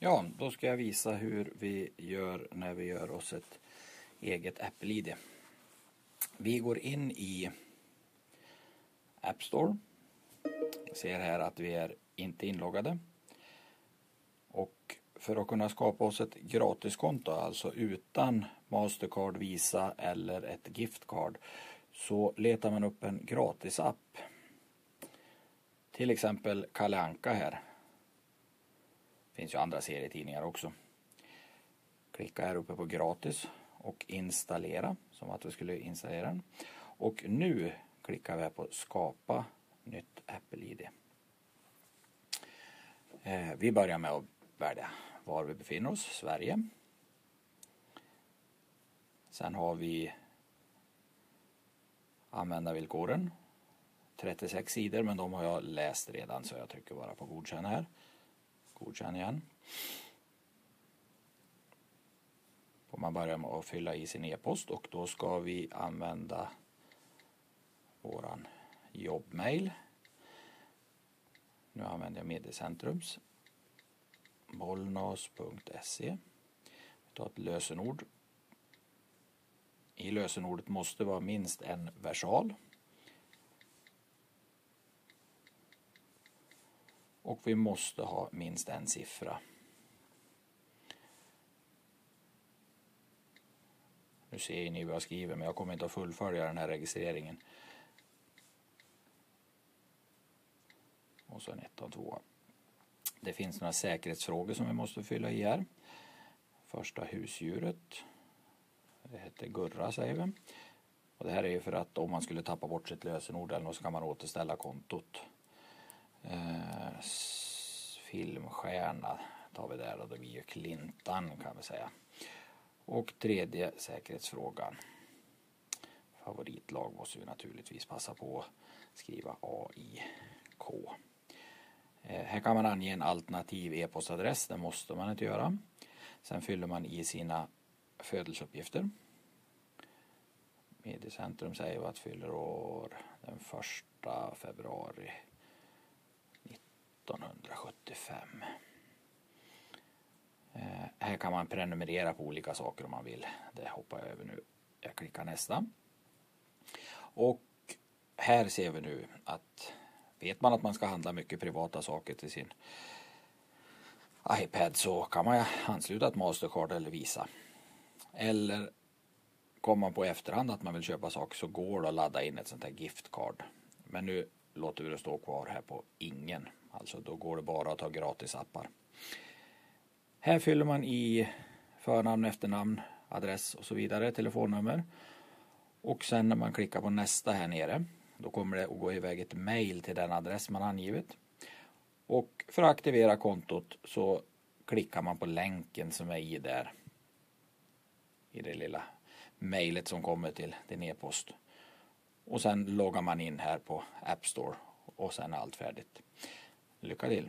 Ja, då ska jag visa hur vi gör när vi gör oss ett eget Apple-ID. Vi går in i App Store. Jag ser här att vi är inte inloggade. Och för att kunna skapa oss ett gratiskonto, alltså utan Mastercard, Visa eller ett giftcard, så letar man upp en gratisapp. Till exempel Kalle Anka här finns ju andra serietidningar också. Klicka här uppe på gratis och installera som att vi skulle installera den. Och nu klickar vi här på skapa nytt Apple-ID. Eh, vi börjar med att välja var vi befinner oss, Sverige. Sen har vi användarvillkoren. 36 sidor men de har jag läst redan så jag trycker bara på godkänn här. Godkänn igen. Får man börja med att fylla i sin e-post och då ska vi använda våran jobbmail. Nu använder jag Mediecentrums bollnas.se. Vi tar ett lösenord. I lösenordet måste vara minst en versal. Och vi måste ha minst en siffra. Nu ser ni vad jag skriver men jag kommer inte att fullfölja den här registreringen. Och så en 1 och 2. Det finns några säkerhetsfrågor som vi måste fylla i här. Första husdjuret. Det heter Gurra säger vi. Och det här är ju för att om man skulle tappa bort sitt lösenord eller något så kan man återställa kontot. Eh, filmstjärna tar vi där och det blir ju Clintan kan vi säga. Och tredje säkerhetsfrågan. Favoritlag måste vi naturligtvis passa på att skriva AIK. Eh, här kan man ange en alternativ e-postadress, det måste man inte göra. Sen fyller man i sina födelseuppgifter. Mediecentrum säger att fyller år den första februari 1975. Eh, här kan man prenumerera på olika saker om man vill. Det hoppar jag över nu. Jag klickar nästa. Och här ser vi nu att vet man att man ska handla mycket privata saker till sin iPad så kan man ansluta ett Mastercard eller Visa. Eller kommer man på efterhand att man vill köpa saker så går det att ladda in ett sånt här giftcard. Men nu låter vi det stå kvar här på ingen. Alltså då går det bara att ta gratisappar. Här fyller man i förnamn, efternamn, adress och så vidare, telefonnummer. Och sen när man klickar på nästa här nere då kommer det att gå iväg ett mail till den adress man angivit. Och för att aktivera kontot så klickar man på länken som är i där. I det lilla mejlet som kommer till din e-post. Och sen loggar man in här på App Store och sen är allt färdigt. Lycka till!